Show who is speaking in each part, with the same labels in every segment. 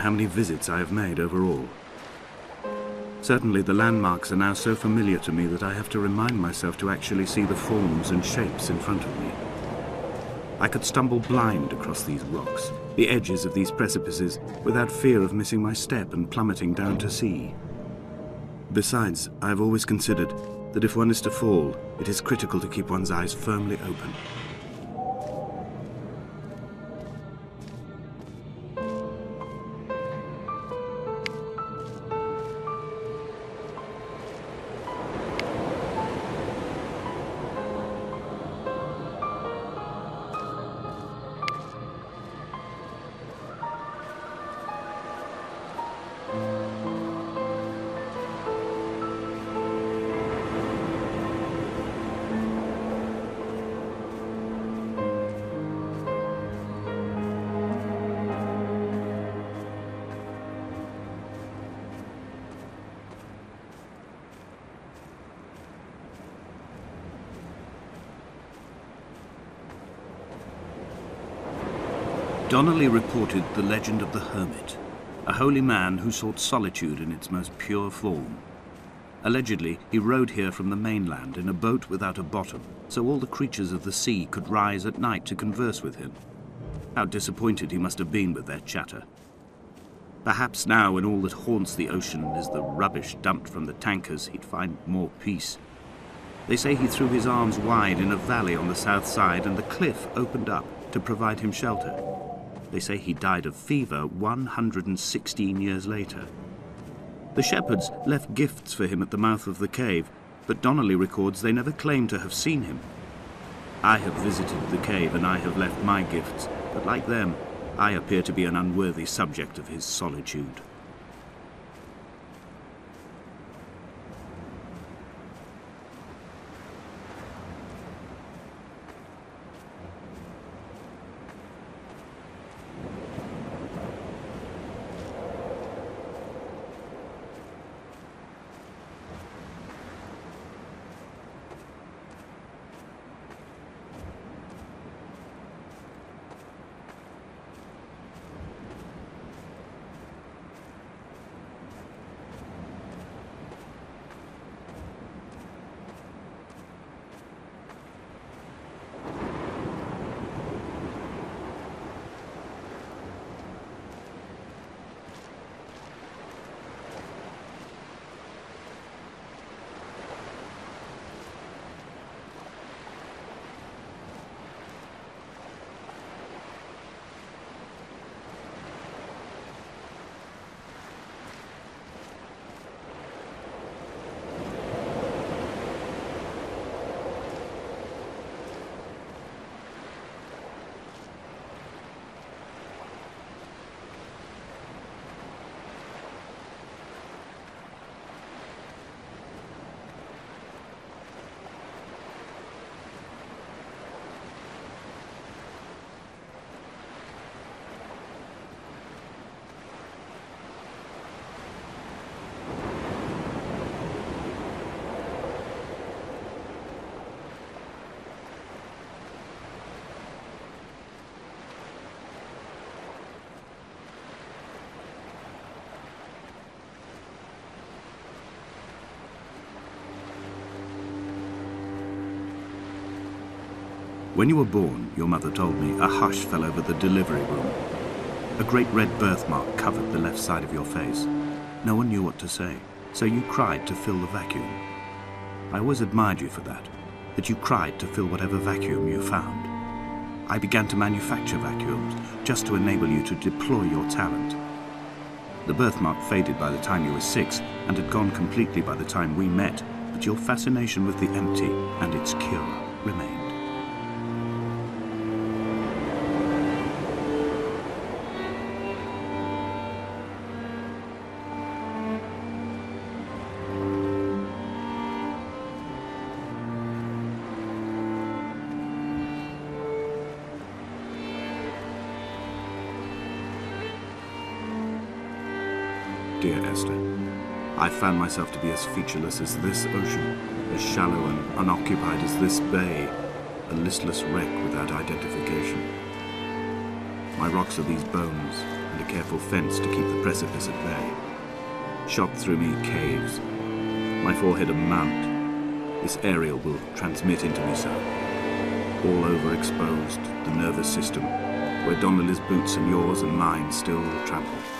Speaker 1: how many visits I have made overall. Certainly the landmarks are now so familiar to me that I have to remind myself to actually see the forms and shapes in front of me. I could stumble blind across these rocks, the edges of these precipices, without fear of missing my step and plummeting down to sea. Besides, I have always considered that if one is to fall, it is critical to keep one's eyes firmly open. Donnelly reported the legend of the hermit, a holy man who sought solitude in its most pure form. Allegedly, he rode here from the mainland in a boat without a bottom, so all the creatures of the sea could rise at night to converse with him. How disappointed he must have been with their chatter. Perhaps now, when all that haunts the ocean is the rubbish dumped from the tankers, he'd find more peace. They say he threw his arms wide in a valley on the south side and the cliff opened up to provide him shelter. They say he died of fever 116 years later. The shepherds left gifts for him at the mouth of the cave, but Donnelly records they never claimed to have seen him. I have visited the cave and I have left my gifts, but like them, I appear to be an unworthy subject of his solitude. When you were born, your mother told me, a hush fell over the delivery room. A great red birthmark covered the left side of your face. No one knew what to say, so you cried to fill the vacuum. I always admired you for that, that you cried to fill whatever vacuum you found. I began to manufacture vacuums, just to enable you to deploy your talent. The birthmark faded by the time you were six, and had gone completely by the time we met, but your fascination with the empty and its cure remained. Dear Esther, I found myself to be as featureless as this ocean, as shallow and unoccupied as this bay, a listless wreck without identification. My rocks are these bones, and a careful fence to keep the precipice at bay. Shot through me caves. My forehead a mount. This aerial will transmit into me so. All overexposed, the nervous system, where Donnelly's boots and yours and mine still trample.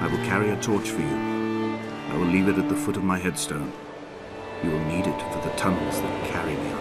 Speaker 1: I will carry a torch for you. I will leave it at the foot of my headstone. You will need it for the tunnels that carry me.